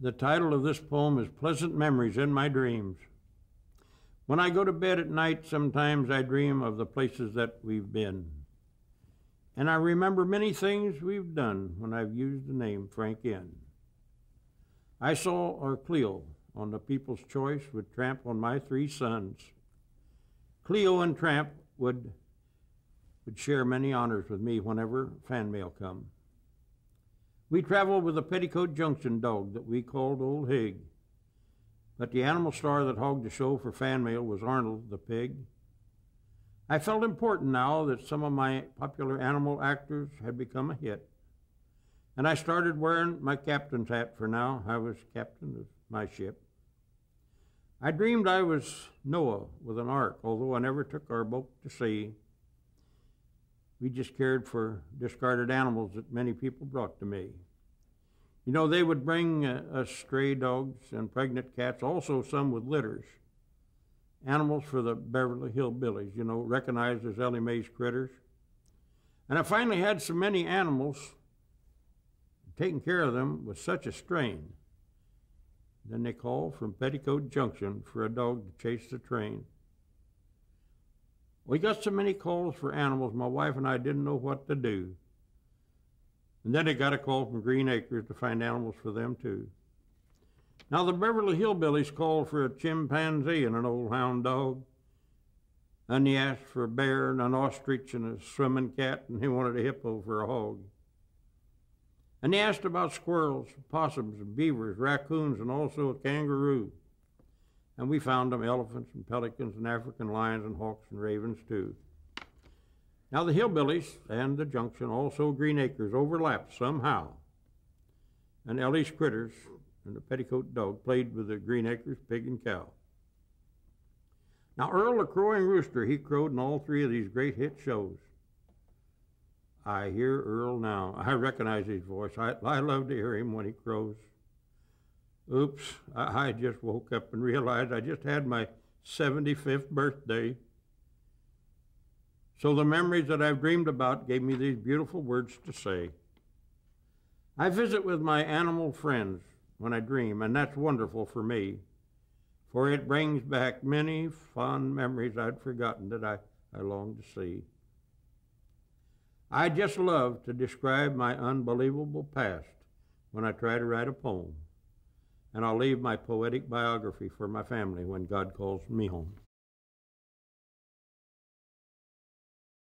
The title of this poem is Pleasant Memories in My Dreams. When I go to bed at night, sometimes I dream of the places that we've been. And I remember many things we've done when I've used the name Frank Inn I saw our Cleo on the People's Choice would tramp on my three sons. Cleo and Tramp would, would share many honors with me whenever fan mail come. We traveled with a Petticoat Junction dog that we called Old Hig. But the animal star that hogged the show for fan mail was Arnold the pig. I felt important now that some of my popular animal actors had become a hit. And I started wearing my captain's hat for now. I was captain of my ship. I dreamed I was Noah with an ark, although I never took our boat to sea. We just cared for discarded animals that many people brought to me. You know, they would bring uh, us stray dogs and pregnant cats, also some with litters. Animals for the Beverly Hillbillies, you know, recognized as Ellie Mae's critters. And I finally had so many animals, taking care of them was such a strain. Then they called from Petticoat Junction for a dog to chase the train. We got so many calls for animals, my wife and I didn't know what to do. And then they got a call from Green Acres to find animals for them too. Now the Beverly Hillbillies called for a chimpanzee and an old hound dog. And he asked for a bear and an ostrich and a swimming cat, and he wanted a hippo for a hog. And he asked about squirrels, possums, beavers, raccoons, and also a kangaroo. And we found them elephants and pelicans and African lions and hawks and ravens too. Now the hillbillies and the junction, also Green Acres, overlapped somehow. And Ellie's critters and the petticoat dog played with the Green Acres pig and cow. Now Earl the crowing rooster, he crowed in all three of these great hit shows. I hear Earl now. I recognize his voice. I, I love to hear him when he crows. Oops, I, I just woke up and realized I just had my 75th birthday. So the memories that I've dreamed about gave me these beautiful words to say. I visit with my animal friends when I dream, and that's wonderful for me, for it brings back many fond memories I'd forgotten that I, I long to see. I just love to describe my unbelievable past when I try to write a poem and I'll leave my poetic biography for my family when God calls me home.